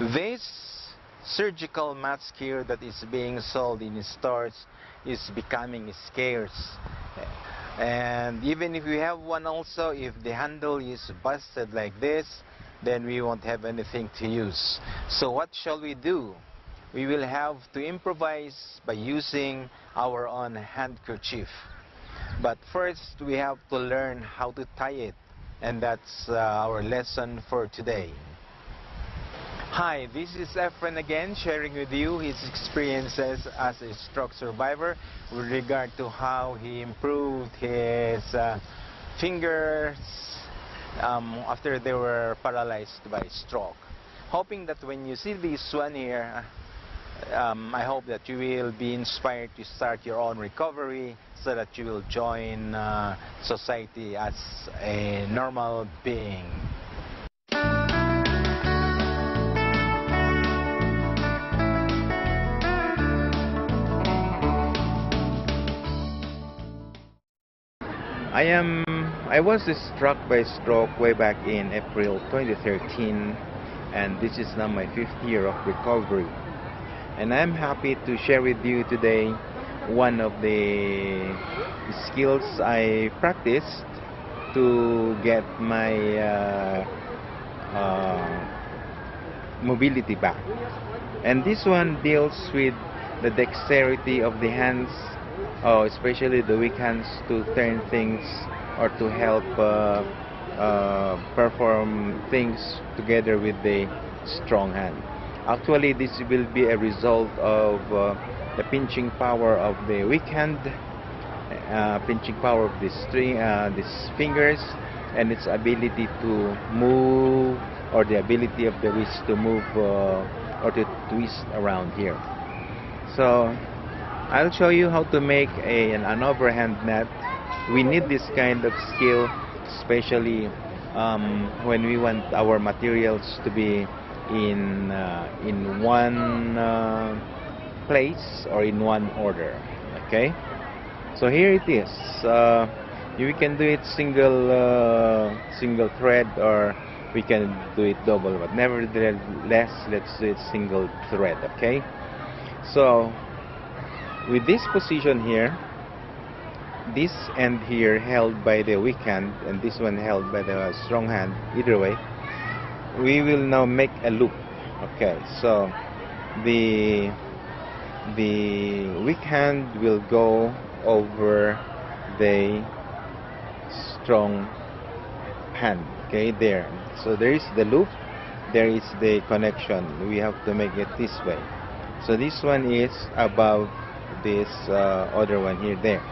This surgical mask here that is being sold in stores is becoming scarce. And even if we have one also, if the handle is busted like this, then we won't have anything to use. So what shall we do? We will have to improvise by using our own handkerchief. But first, we have to learn how to tie it. And that's uh, our lesson for today. Hi, this is Efren again, sharing with you his experiences as a stroke survivor with regard to how he improved his uh, fingers um, after they were paralyzed by stroke. Hoping that when you see this one here, um, I hope that you will be inspired to start your own recovery so that you will join uh, society as a normal being. I am I was struck by stroke way back in April 2013 and this is now my fifth year of recovery. And I'm happy to share with you today one of the skills I practiced to get my uh, uh, mobility back. And this one deals with the dexterity of the hands oh, especially the weak hands to turn things or to help uh, uh, perform things together with the strong hand. Actually, this will be a result of uh, the pinching power of the weak hand, uh, pinching power of the string, uh, these fingers, and its ability to move or the ability of the wrist to move uh, or to twist around here. So I'll show you how to make a, an, an overhand knot. We need this kind of skill, especially um, when we want our materials to be in uh, in one uh, place or in one order. Okay, so here it is. Uh, we can do it single uh, single thread or we can do it double, but nevertheless, let's do it single thread. Okay, so with this position here this end here held by the weak hand and this one held by the strong hand either way we will now make a loop. Okay so the the weak hand will go over the strong hand. Okay there. So there is the loop there is the connection. We have to make it this way. So this one is above this uh, other one here there.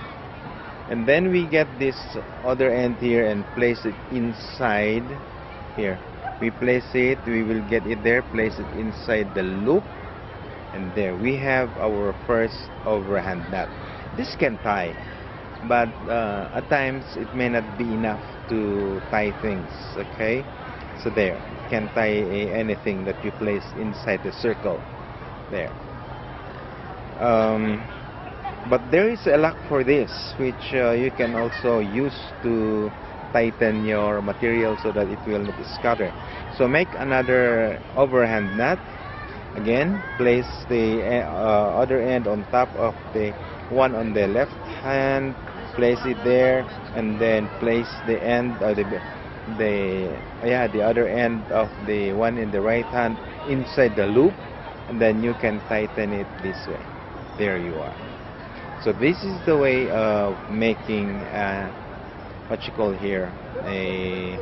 And then we get this other end here and place it inside here. We place it we will get it there place it inside the loop. And there we have our first overhand knot this can tie but uh, at times it may not be enough to tie things okay? So there you can tie anything that you place inside the circle. There um, but there is a lock for this which uh, you can also use to tighten your material so that it will not scatter. So make another overhand knot again place the uh, other end on top of the one on the left hand. Place it there and then place the end of the the yeah the other end of the one in the right hand inside the loop. And then you can tighten it this way there you are. So this is the way of making uh, what you call here a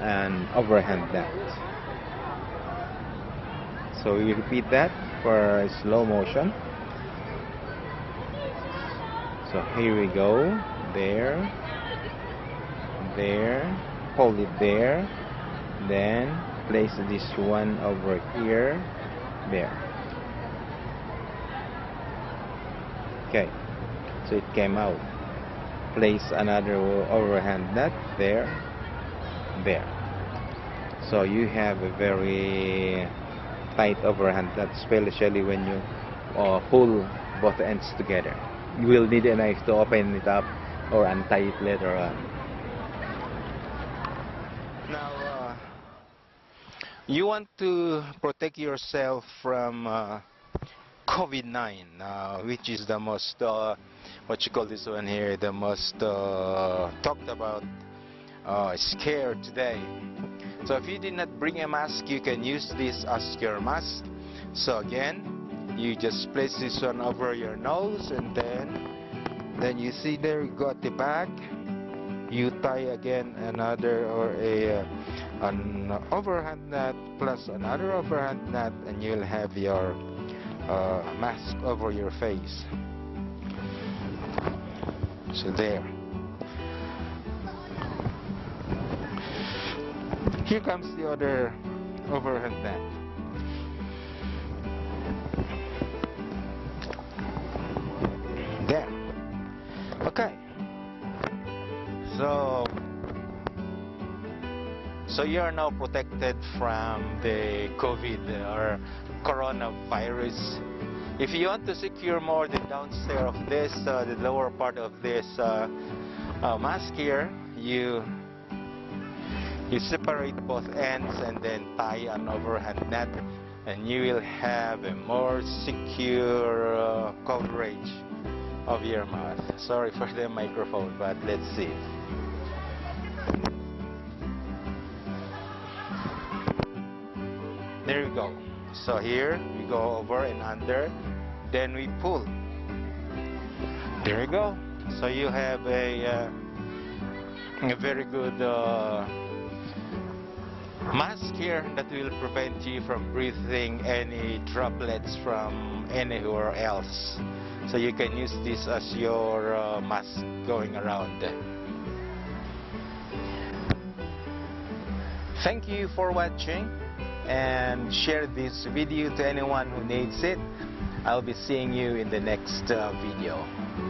an overhand knot so we repeat that for slow motion. So here we go. There. There. Hold it there. Then place this one over here. There okay. So it came out. Place another overhand knot there. There. So you have a very tight overhand knot especially when you uh, pull both ends together. You will need a knife to open it up or untie it later on. Now uh, you want to protect yourself from uh, COVID-9, uh, which is the most, uh, what you call this one here, the most uh, talked about uh, scare today. So if you did not bring a mask, you can use this as your mask. So again, you just place this one over your nose and then, then you see there you got the back. You tie again another or a an overhand knot plus another overhand knot and you'll have your uh, mask over your face. So there. Here comes the other overhead knot there. Okay. So so you are now protected from the COVID or coronavirus. If you want to secure more the downstairs of this, uh, the lower part of this uh, uh, mask here, you you separate both ends and then tie an overhand knot and you will have a more secure uh, coverage of your mouth. Sorry for the microphone, but let's see. there you go so here we go over and under then we pull. There you go. So you have a, uh, a very good uh, mask here that will prevent you from breathing any droplets from anywhere else. So you can use this as your uh, mask going around. Thank you for watching and share this video to anyone who needs it. I'll be seeing you in the next uh, video.